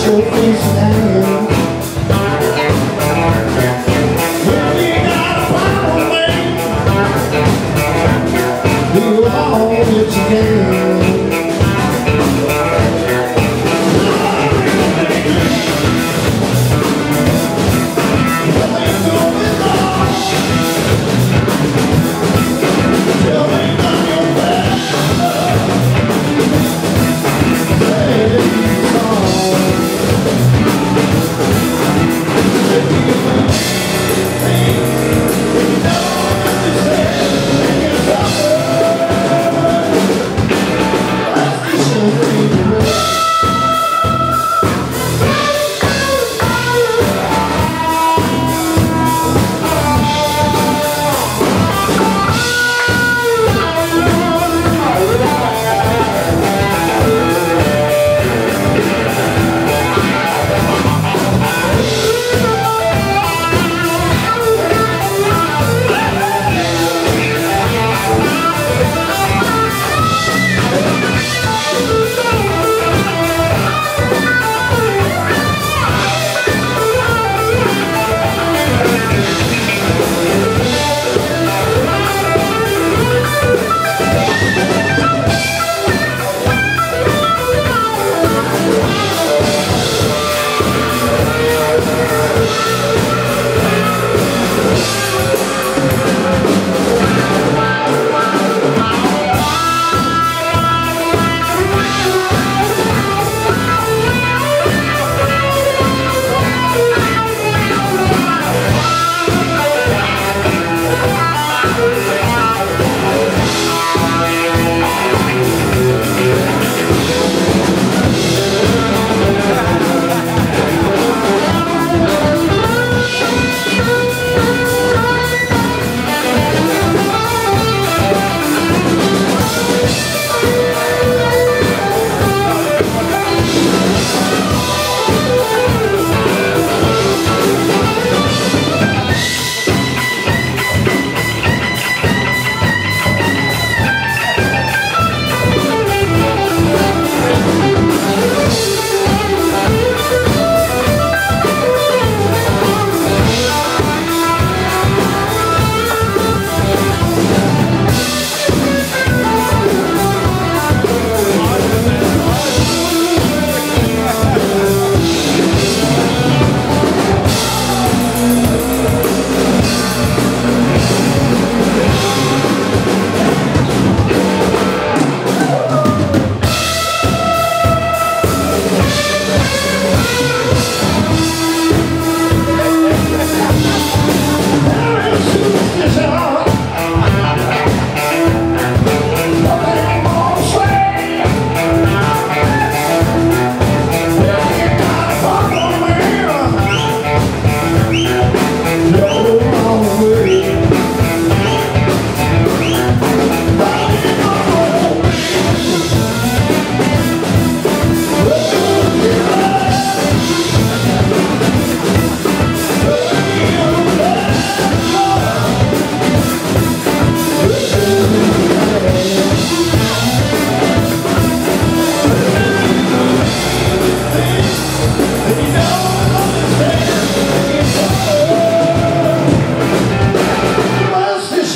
Show me some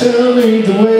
tell me the way